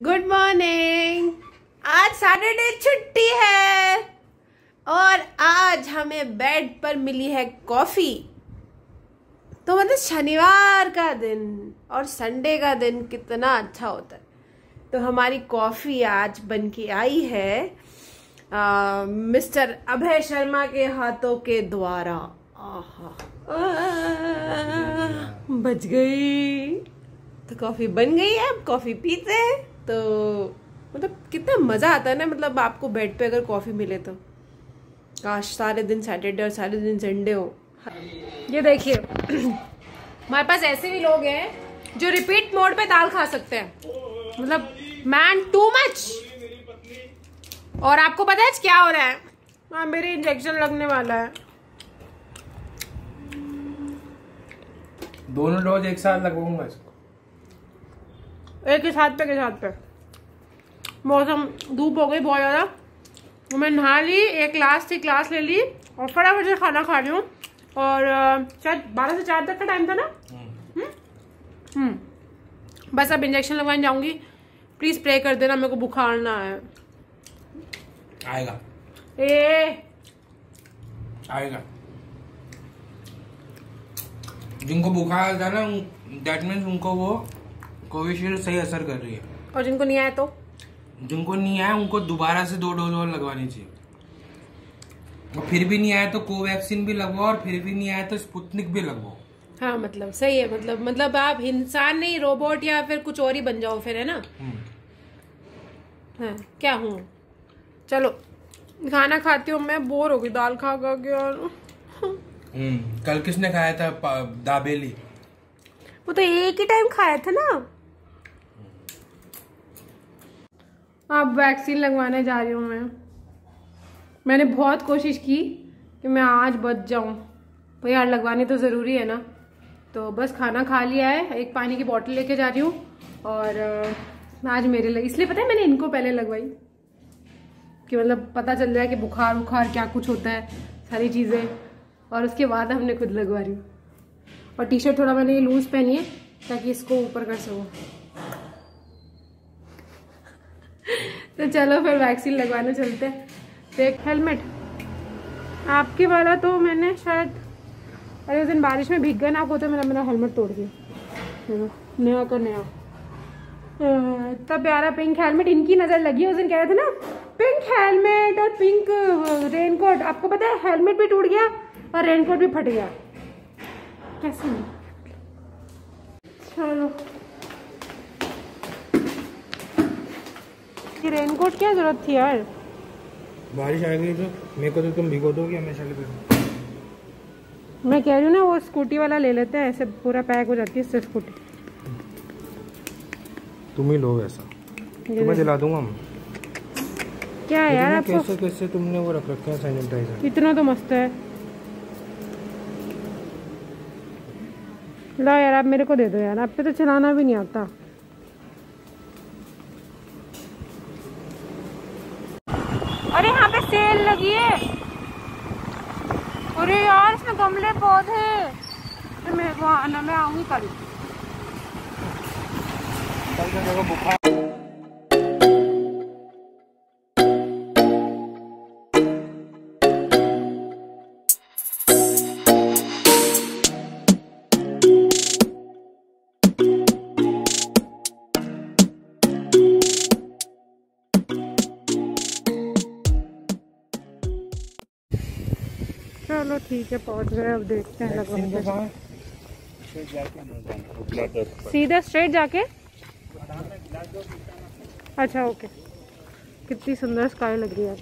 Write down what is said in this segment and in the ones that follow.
Good morning आज Saturday छुट्टी है। और आज हमें बेड पर मिली है कॉफ़ी तो मतलब शनिवार का दिन और संडे का दिन कितना अच्छा होता है। तो हमारी कॉफ़ी आज बन के आई है आ, मिस्टर अभय शर्मा के हाथों के द्वारा। आहा। बच गई। तो कॉफ़ी बन गई अब कॉफ़ी पीते हैं। तो मतलब कितना मज़ा आता है ना मतलब आपको बेड पे अगर कॉफ़ी मिले तो। काश सारे दिन सैटरडे और सारे दिन संडे हो। ये देखिए, हमारे पास ऐसे भी लोग हैं जो रिपीट मोड पे दाल खा सकते हैं। मतलब मैन टू मच और आपको पता है क्या हो रहा है? हाँ मेरे इंजेक्शन लगने वाला है। दोनों डोज एक साथ लगवाऊँगा एक इस हाथ पे एक हाथ पे। मौसम धूप हो गई बहुत ज़्यादा। तो मैं नहा ली एक क्लास थी क्लास ले ली और फटाफट से खाना खा रही हूँ। और शायद बारह से चार तक का टाइम था ना? हम्म। हम्म? बस अब इंजेक्शन लगवाने जाऊँगी। प्लीज़ प्रे कर देना मेरे को बुखार ना आए। आएगा। ए! आएगा। जिनको बुखार आता है ना दैट मीन्स उनको वो कोविशील्ड सही असर कर रही है। और जिनको नहीं आया तो? जिनको नहीं आया उनको दोबारा से दो डोज और लगवानी चाहिए। और फिर भी नहीं आया तो कोवैक्सीन भी लगवाओ और फिर भी नहीं आया तो स्पुतनिक भी लगवाओ। हाँ मतलब सही है मतलब मतलब आप इंसान नहीं रोबोट या फिर कुछ और ही बन जाओ फिर है ना? हाँ क्या हूँ? चलो खाना खाती हूँ मैं बोर हो गई दाल खा खा के और हम्म, कल किसने खाया था दाबेली? वो तो एक ही टाइम खाया था ना। अब वैक्सीन लगवाने जा रही हूँ मैं। मैंने बहुत कोशिश की कि मैं आज बच जाऊँ। पर यार, लगवानी तो ज़रूरी है ना। तो बस खाना खा लिया है, एक पानी की बोतल लेके जा रही हूँ। और आज मेरे लिए, इसलिए पता है मैंने इनको पहले लगवाई। कि मतलब पता चल जाए कि बुखार बुखार क्या कुछ होता है, सारी चीज़ें। और उसके बाद हमने खुद लगवा रही हूँ। और टी शर्ट थोड़ा मैंने ये लूज पहनी है, ताकि इसको ऊपर कर सकूँ। तो चलो फिर वैक्सीन लगवाने चलते देख हेलमेट आपके वाला तो मैंने शायद अरे उस दिन बारिश में भीग गए ना आपको तो मेरा मेरा हेलमेट तोड़ देखो, नया का नया। इतना प्यारा पिंक हेलमेट इनकी नज़र लगी उस दिन कह रहे थे ना? पिंक हेलमेट और पिंक रेनकोट आपको पता है हेलमेट भी टूट गया और रेनकोट भी फट गया। कैसे? नहीं चलो। ये रेनकोट क्या ज़रूरत थी यार? बारिश आ गई तो मेरे को तो तुम भिगो दोगे हमेशा के लिए मैं कह रही हूँ ना वो स्कूटी वाला ले लेते हैं ऐसे पूरा पैक हो जाती है इससे स्कूटी तुम ही लो ऐसा। तुम्हें दिला दूँगा हम क्या है यार आपको कैसे कैसे तुमने वो रख रखे हैं सैनिटाइजर इतना तो मस्त है। लो यार आप मेरे को दे दो यार आप पे तो चलाना भी नहीं आता अरे यहाँ पे है? अरे यार इसमें गमले पौधे तो मेरे आना मैं आऊँगी कल। चलो ठीक है पहुँच गए अब देखते हैं लगवा सीधा स्ट्रेट जाके? अच्छा ओके कितनी सुंदर स्काई लग रही है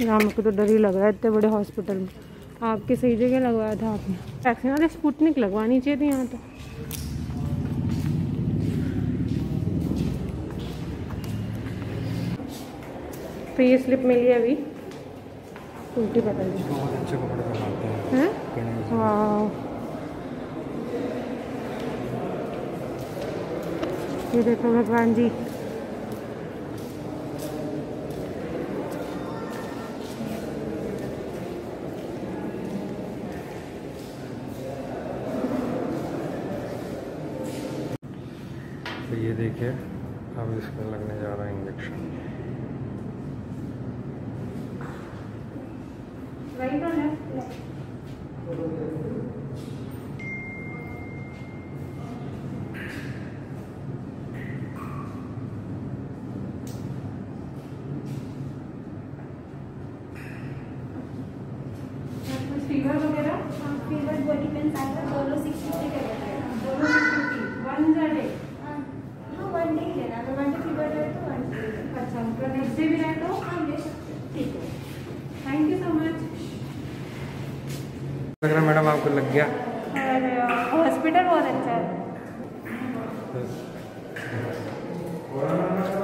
यहाँ मेरे को तो डर ही लग रहा है इतने बड़े हॉस्पिटल में। आपके सही जगह लगवाया था आपने। वैक्सीन वाले स्पुतनिक लगवानी चाहिए थी यहाँ तो। तो ये स्लिप मिली है अभी। उल्टी पकड़ ली। बहुत अच्छे कपड़े पहनाते हैं। हैं? ये देखो भगवान जी। तो ये देखिए अब इसमें लगने जा रहा है इंजेक्शन राइट और लेफ़्ट फीवर वगैरह फीवर बॉडी पेन आएगा दोनों सिक्स फिफ्टी का बताएगा दोनों सिक्सटी वन डे हाँ वन डे ही लेना अगर वन डे फीवर रहे तो वन डे अच्छा मतलब नेक्स्ट डे भी रहे तो हाँ ले सकते हैं। ठीक है thank you so much madam आपको लग गया। हॉस्पिटल बहुत अच्छा है।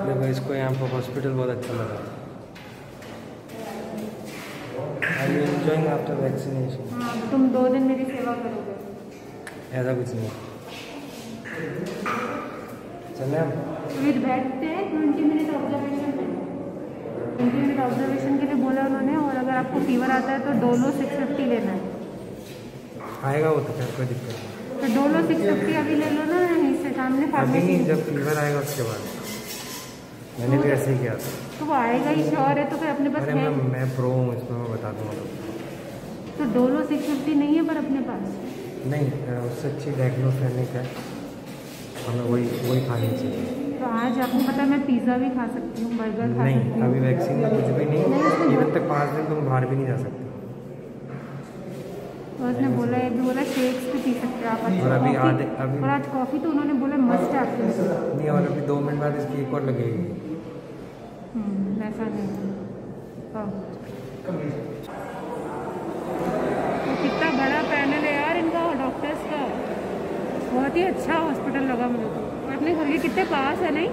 देखो इसको यहाँ पर हॉस्पिटल बहुत अच्छा लगा। आई एंजॉइंग आफ्टर वैक्सीनेशन हाँ तुम दो दिन मेरी सेवा करोगे। ऐसा कुछ नहीं। चले हम। फिर बैठते हैं ट्वेंटी मिनट ऑब्जर्वेशन में ट्वेंटी मिनट ऑब्जर्वेशन के लिए बोला उन्होंने और अगर आपको फीवर आता है तो डोलो सिक्स फिफ्टी लेना है। आएगा वो तो खैर कोई दिक्कत नहीं। तो डोलो सिक्स फिफ्टी अभी ले लो ना इससे सामने अभी फार्मेसी नहीं जब फीवर आएगा उसके बाद। मैंने भी ऐसे ही किया था। तो वो आएगा ही श्योर है तो फिर अपने पास अरे मैं मैं प्रो हूँ इसमें मैं बता दूँगा तो। तो डोलो सिक्स फिफ्टी नहीं है पर अपने पास? नहीं उससे अच्छी डायग्नोफेनिक है। हमें वही वही खानी चाहिए। तो आज आपको पता है मैं पिज़्ज़ा भी खा सकती हूँ बर्गर खा नहीं अभी वैक्सीन में कुछ भी नहीं। इवन तक पाँच दिन तुम बाहर भी नहीं जा सकते। तो उसने बोला एक भी बोला शेक्स भी पी सकते हो आप और अभी आधे- अभी- और आज कॉफ़ी तो उन्होंने बोला मस्ट है आपके नहीं और अभी दो मिनट बाद इसकी एक और लगेगी। हम्म, ऐसा नहीं। हाँ। तो कितना बड़ा पैनल है यार इनका डॉक्टर्स का। बहुत ही अच्छा हॉस्पिटल लगा मुझे तो। अपने घर के कितने पास है नहीं?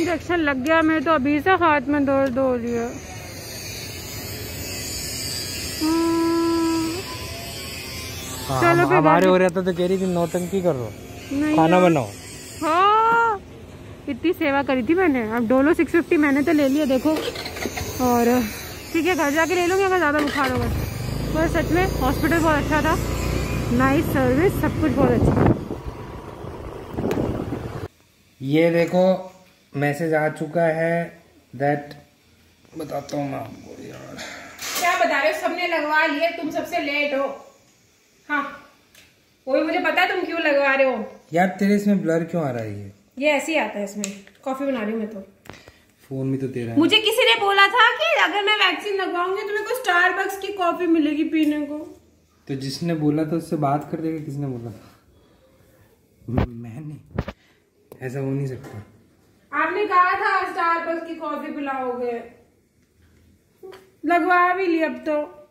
इंजेक्शन लग गया मैं तो अभी से हाथ में दर्द हो रही है। चलो फिर हमारे हो रहा था तो कह रही थी नौटंकी कर खाना बनाओ। हाँ इतनी सेवा करी थी मैंने। अब डोलो सिक्स फिफ्टी मैंने तो ले लिया देखो। और ठीक है घर जाके ले लूँगी अगर ज़्यादा बुखार होगा। पर सच में हॉस्पिटल बहुत अच्छा था। नाइस सर्विस सब कुछ बहुत अच्छा ये देखो मैसेज आ चुका है दैट बताता हूँ मैं आपको यार। क्या बता रहे हो? सबने लगवा लिए तुम सबसे लेट हो। हाँ। वही मुझे पता है तुम क्यों लगवा रहे हो। यार तेरे इसमें ब्लर क्यों आ रहा है ये? ये ऐसे ही आता है इसमें। कॉफ़ी बना रही हूँ मैं तो। फ़ोन भी तो तेरा है। मुझे किसी ने बोला था कि अगर मैं वैक्सीन लगवाऊँगी तो मेरे को स्टारबक्स की कॉफ़ी मिलेगी पीने को। तो जिसने बोला था उससे बात कर देगा किसने बोला था? मैं नहीं ऐसा हो नहीं सकता। आपने कहा था स्टारबक्स की कॉफ़ी पिलाओगे। लगवा भी ली अब तो।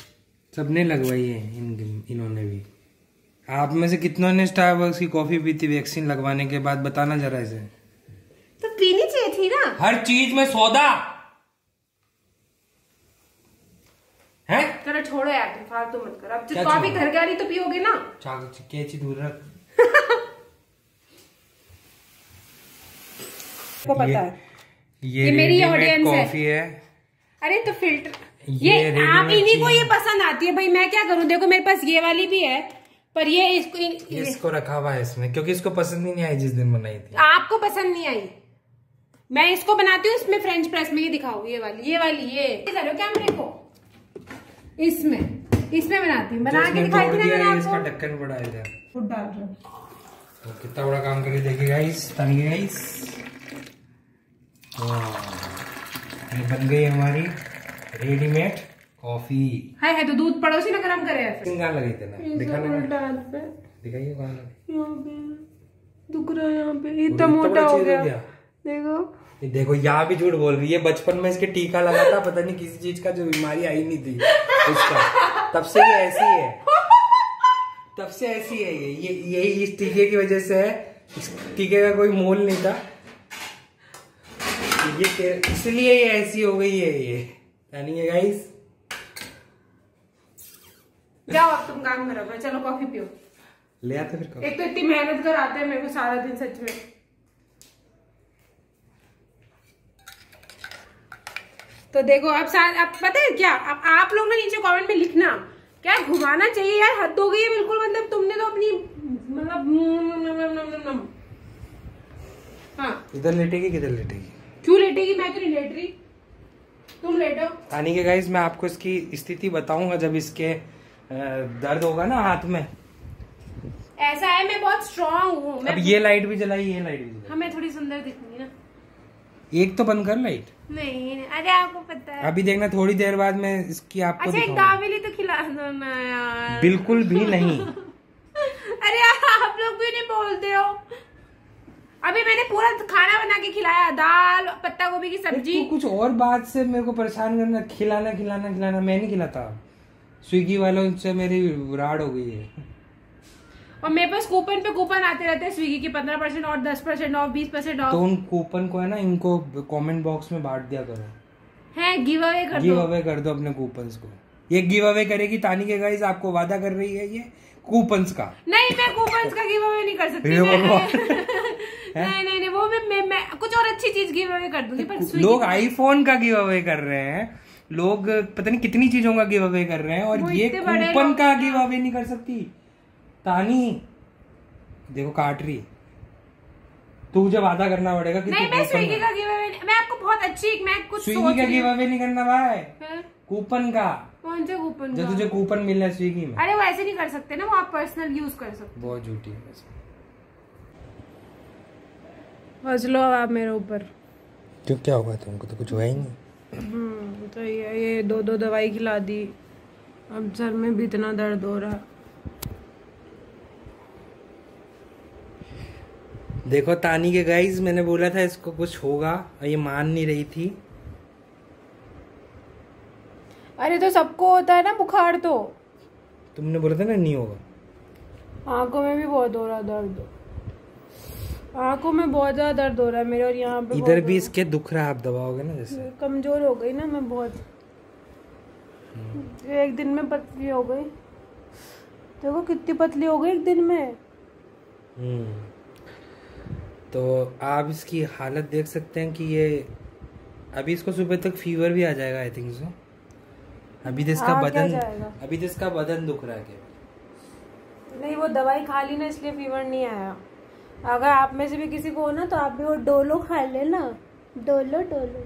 सबने लगवाई है इन इन्होंने भी। आप में से कितनों ने स्टारबक्स की कॉफ़ी पी थी वैक्सीन लगवाने के बाद? बताना जरा इसे। तो पीनी चाहिए थी ना? हर चीज़ में सौदा। है? चलो छोड़ो यार तुम फालतू मत करो। अब क्या कॉफ़ी घर के आ रही तो पियोगे ना? कैची दूर रख। को पता ये- है। ये, ये मेरी audience है। कॉफ़ी है। अरे तो फ़िल्टर ये ये आप इन्हीं को ये पसंद आती है? भाई मैं क्या करूँ? देखो मेरे पास ये वाली भी है पर ये इसको इन, इसको रखा हुआ है इसमें क्योंकि इसको पसंद ही नहीं आई जिस दिन बनाई थी। आपको पसंद नहीं आई? मैं इसको बनाती हूँ इसमें फ्रेंच प्रेस में ये दिखाओ ये वाली ये वाली ये। करो कैमरे को। इसमें इसमें बनाती हूँ। बना के दिखाई इसका ढक्कन बड़ा है इधर। फ़ूड डाल रही हूँ तो कितना बड़ा काम करके देखिए गाइस तानिए गाइस ये बन गई हमारी। रेडीमेड कॉफ़ी है है तो दूध पड़ोसी ना गरम करे ऐसे। कहाँ लगी थी ना। दिखाना हाथ पे। दिखाइए कहाँ लगी यहाँ पे दुख रहा है यहाँ पे। इतना मोटा हो गया। गया। देखो। ये देखो यहाँ भी झूठ बोल रही है। बचपन में इसके टीका लगा था पता नहीं किसी चीज़ का जो बीमारी आई नहीं थी। उसका। तब से ये ऐसी है। तब से ऐसी है ये। ये यही इस टीके की वजह से है। इस टीके का कोई मोल नहीं था। ये इसलिए ये ऐसी हो गई है ये। यानी ये गाइस जाओ अब तुम काम करो भाई चलो कॉफ़ी पियो। ले आते फिर एक तो इतनी मेहनत कर आते हैं मेरे को सारा दिन सच में। तो देखो अब सार अब पता है क्या? अब आप लोग ना नीचे कमेंट में लिखना क्या घुमाना चाहिए यार? हद हो गई है बिल्कुल मतलब तुमने तो अपनी मतलब नम। इधर लेटेगी किधर लेटेगी? क्यों लेटेगी? मैं तो नहीं लेट रही? तुम लेटो। तानी के गाइस मैं आपको इसकी स्थिति बताऊँगा जब इसके दर्द होगा ना हाथ में। ऐसा है मैं बहुत स्ट्रांग हूँ। अब ये लाइट भी जलाई ये लाइट भी जलाई। हमें थोड़ी सुंदर दिखूँगी ना। एक तो बंद कर लाइट नहीं अरे आपको पता है। अभी देखना थोड़ी देर बाद मैं इसकी आपको अच्छा एक दावेली तो खिला दो ना यार। बिल्कुल भी नहीं। अरे आप लोग भी नहीं बोलते हो। अभी मैंने पूरा खाना बना के खिलाया दाल पत्ता गोभी की सब्ज़ी तू कुछ और बात से मेरे को परेशान करना खिलाना खिलाना खिलाना मैं नहीं खिलाता। स्विगी वालों से मेरी राड हो गई है। और मेरे पास कूपन पे कूपन आते रहते हैं स्विगी के पंद्रह परसेंट और दस परसेंट ऑफ़ बीस परसेंट तो उन कूपन को है ना इनको कमेंट बॉक्स में बांट दिया करो। है गिव अवे कर गिव अवे कर दो अपने कूपन्स को। ये गिव अवे करेगी तानी के गाइस आपको वादा कर रही है ये कूपन्स का। नहीं मैं कूपन का गिव अवे नहीं कर सकती। नहीं नहीं नहीं वो मैं, मैं, मैं कुछ और अच्छी चीज़ गिव अवे कर दूँगी पर लोग आईफोन का गिव अवे कर रहे हैं। लोग पता नहीं कितनी चीज़ों का गिव अवे कर रहे हैं और ये कूपन का गिव अवे नहीं कर सकती। तानी देखो काट रही तू मुझे वादा करना पड़ेगा कि नहीं मैं स्विगी का गिव अवे मैं आपको बहुत अच्छी मैं कुछ स्विगी का गिव अवे नहीं करना भाई। फिर? कूपन का। कौन से कूपन जब तुझे कूपन मिल रहा है स्विगी में। अरे वो ऐसे नहीं कर सकते ना वो आप पर्सनल यूज़ कर सकते बहुत झूठी है हंस लो आप मेरे ऊपर। क्यों क्या हुआ? तुमको तो कुछ हुआ ही नहीं। हम्म तो ये ये दो दो दवाई खिला दी। अब सर में भी इतना दर्द हो रहा। देखो तानी के गाइस मैंने बोला था इसको कुछ होगा और ये मान नहीं रही थी। अरे तो सबको होता है ना बुखार तो। तुमने बोला था ना नहीं होगा। आँखों में भी बहुत हो रहा दर्द। आँखों में बहुत ज़्यादा दर्द हो रहा है मेरे और यहाँ पे इधर भी इसके दुख रहा है आप दबाओगे ना जैसे। कमज़ोर हो गई ना मैं बहुत। एक दिन में पतली हो गई। देखो कितनी पतली हो गई एक दिन में। हम्म। तो आप इसकी हालत देख सकते हैं कि ये अभी इसको सुबह तक फीवर भी आ जाएगा आई थिंक सो अभी तो इसका बदन अभी तो इसका बदन दुख रहा है नहीं वो दवाई खा ली ना इसलिए फीवर नहीं आया। अगर आप में से भी किसी को हो ना तो आप भी वो डोलो खा लेना। Dolo Dolo.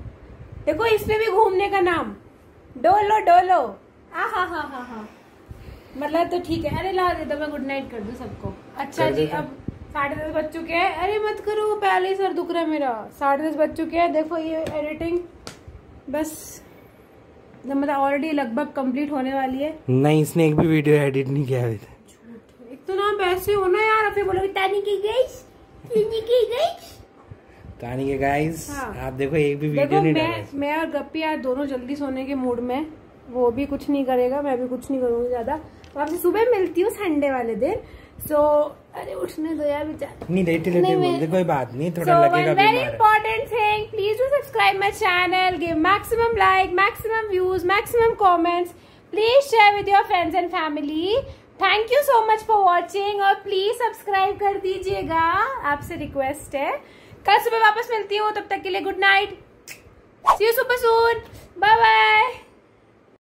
देखो इसमें भी घूमने का नाम। Dolo Dolo. आ हा हा हा हा। मतलब तो ठीक है। अरे ला मैं गुड नाइट कर दूँ सबको। अच्छा जी अब साढ़े दस बज चुके हैं। अरे मत करो पहले ही सर दुख रहा है मेरा। साढ़े दस बज चुके हैं। देखो ये एडिटिंग बस। मतलब ऑलरेडी लगभग कंप्लीट होने वाली है। नहीं इसने एक भी वीडियो एडिट नहीं किया अभी तक। तो ना पैसे हो ना यार। फिर बोलोगे टानी की गई टानी की गाइस हाँ। आप देखो एक भी वीडियो नहीं मैं मैं और गप्पी यार दोनों जल्दी सोने के मूड में वो भी कुछ नहीं करेगा मैं भी कुछ नहीं करूँगी ज़्यादा तो आपसे सुबह मिलती हूँ संडे वाले दिन सो अरे उठने दो यार बेचारा नहीं लेटे लेटे नहीं, बोल दे कोई बात नहीं So थोड़ा लगेगा one very बीमार है। important thing, please do subscribe my channel, give maximum like, maximum views, maximum comments. Please share with your thank you so much for watching और प्लीज़ सब्सक्राइब कर दीजिएगा, आपसे रिक्वेस्ट है। कल सुबह वापस मिलती हूँ, तब तक के लिए good night see you super soon bye bye